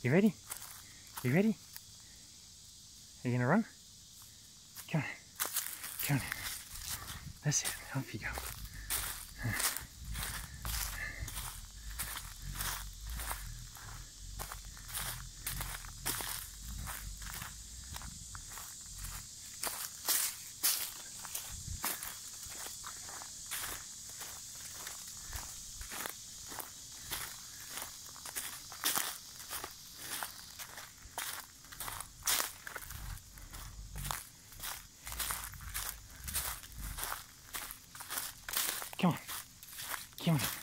You ready? You ready? Are you gonna run? Come on. Come on. That's it. Off you go. Come on. Come on.